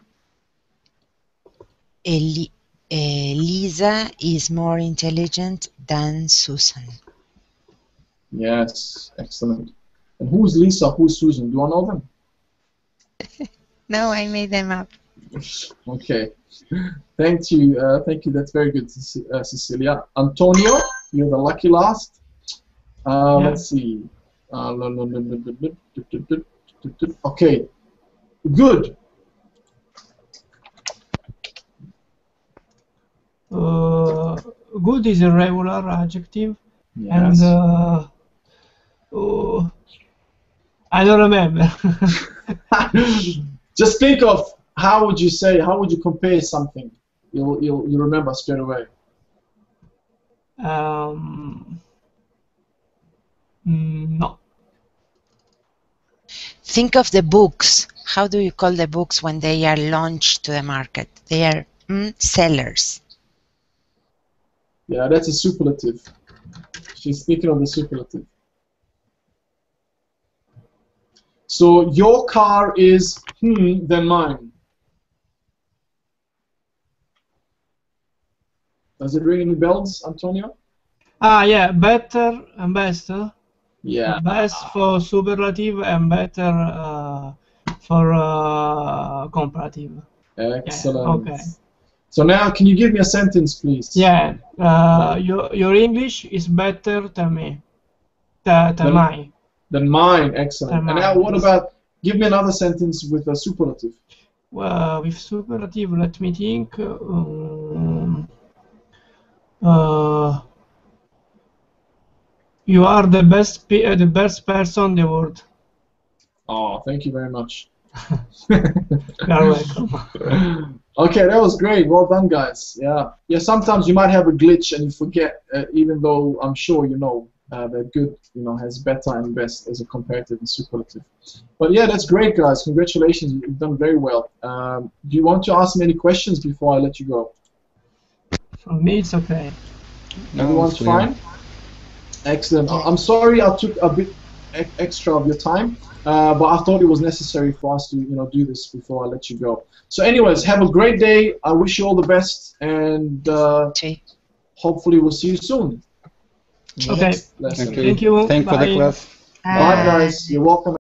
Eli- uh, Lisa is more intelligent than Susan. Yes, excellent. And who's Lisa? Who's Susan? Do I know them? No, I made them up. Okay. Thank you. Uh, thank you. That's very good, Cec- uh, Cecilia. Antonio, you're the lucky last. Uh, Yeah. Let's see. Uh, lo- lo- lo- lo- lo- lo- do- do- do- do- do. Okay. Good. Uh, good is a regular adjective, Yes. and uh, oh, I don't remember. [laughs] Just think of how would you say, how would you compare something? You'll, you'll, you'll remember straight away. um, mm, no. Think of the books. How do you call the books when they are launched to the market? They are mm, sellers. Yeah, that's a superlative. She's speaking of the superlative. So your car is hmm than mine. Does it ring any bells, Antonio? Ah, yeah, better and best. Yeah. Best for superlative and better uh, for uh, comparative. Excellent. okay. So now, can you give me a sentence, please? Yeah, uh, your your English is better than me, than, than Than- mine. Then mine. Excellent. Than and now, what about? Give me another sentence with a superlative. Well, with superlative, let me think. Um, uh, You are the best, pe- uh, the best person in the world. Oh, thank you very much. [laughs] You are welcome. [laughs] okay, that was great. Well done, guys. Yeah, yeah. Sometimes you might have a glitch and you forget, uh, even though I'm sure you know uh, that good, you know, has better and best as a comparative and superlative. But yeah, that's great, guys. Congratulations. You've done very well. Um, do you want to ask me any questions before I let you go? For me, it's okay. No, Everyone's it's fine. Excellent. I- I'm sorry I took a bit e- extra of your time, uh, but I thought it was necessary for us to, you know, do this before I let you go. So, anyways, have a great day. I wish you all the best, and uh, Sí. hopefully we'll see you soon. Okay. Lesson. Thank you. Thank you. Thank for the Bye. class. Bye, guys. You're welcome.